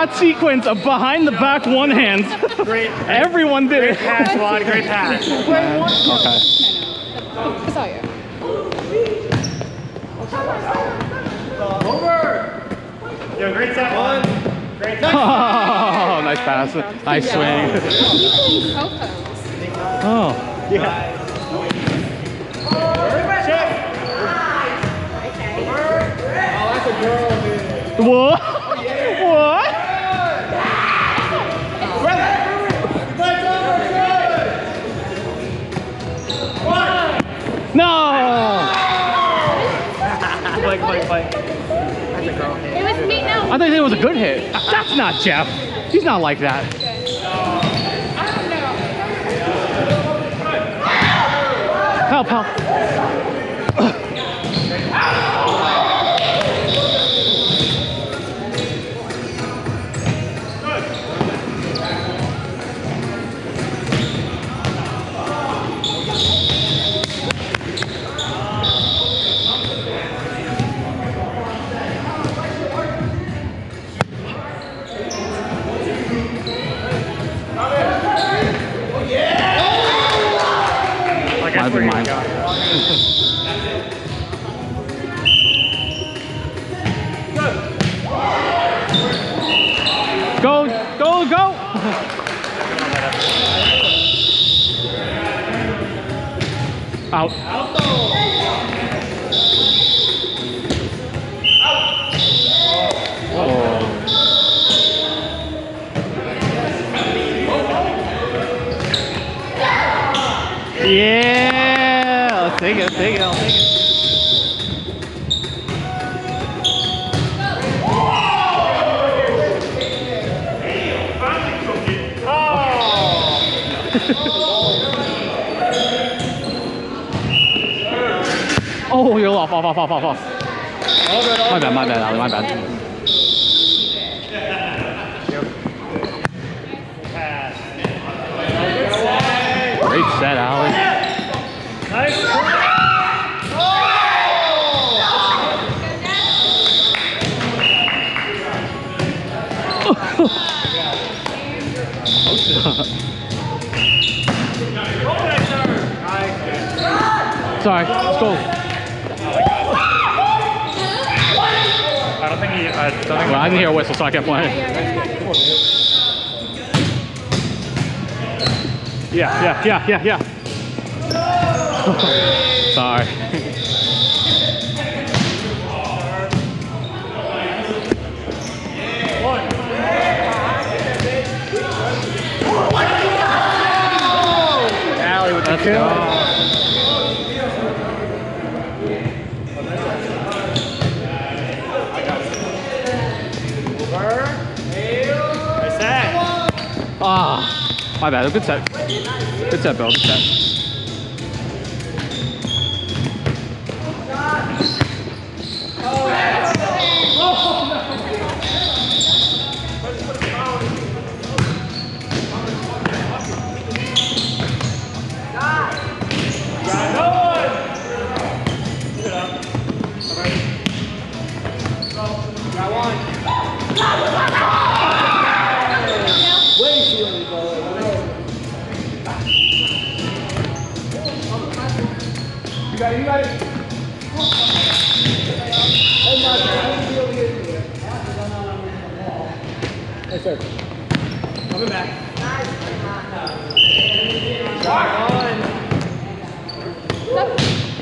that sequence of behind the back one hand, Great. everyone did Great it. pass, Juan. Great pass. Okay. I saw you. Yo, great set. One. Great set. Oh, nice pass. Nice swing. He's playing Popos. Oh. Yeah. What? I think it was a good hit. That's not Jeff. He's not like that. Might be we're mine. go. Go, go, go! Out. Yeah! Let's take it, take it, I'll take it. Oh, you're off, off, off, off, off. My bad, my bad, my bad. Great set, Ali. Nice. Sorry, let's go. I don't think he. I don't think. Well, I didn't hear a whistle, so I kept playing. Yeah, yeah, yeah, yeah, yeah. Sorry. Allie with the Let's kill. go. Nice set. Ah, my bad. Good set. Good set, Bill. Good set. Oh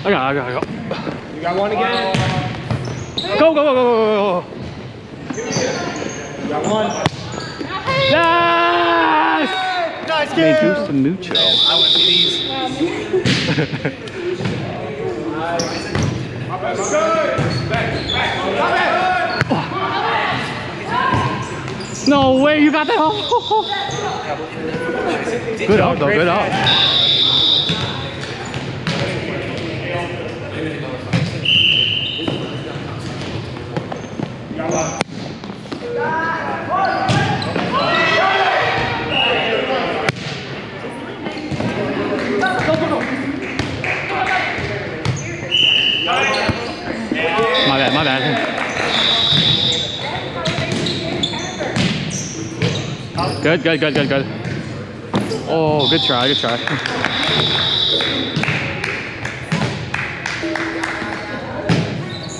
I got, I got, I got. You got one again. Go, go, go, go, go, go. You got one. Yes! Nice Me kill. gusta mucho. I want to see No way, you got that. good up, though. Good up. Good, good, good, good, good. Oh, good try, good try.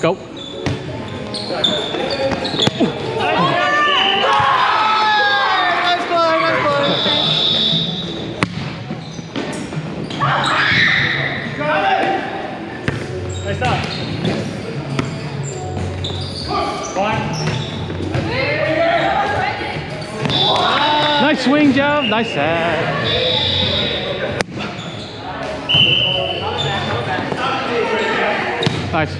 Go. Nice play, nice play. Nice stop. One. Nice swing, Joe. Nice set. Nice.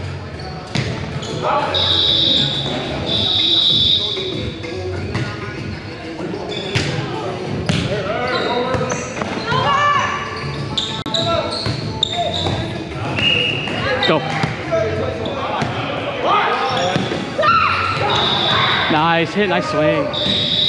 Go. Nice hit, nice swing.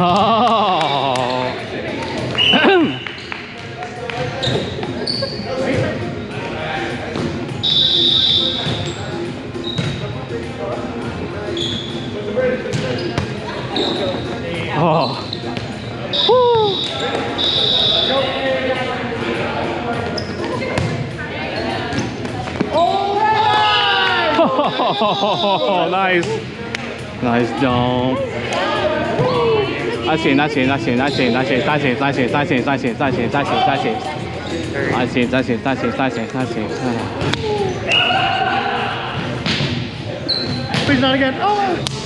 Oh. oh. Oh, nice. Nice jump. 再行，再行，再行，再行，再行，再行，再行，再行，再行，再行，再行，再行，再行，再行，再行，再行，再行。 Please not again. Oh.